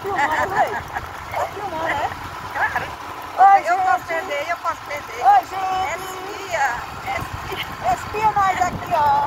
filmando, né? Tá filmando, é? Oi, eu posso perder, eu posso perder. Oi, gente. É é espia. Espia. É espia nós aqui, ó.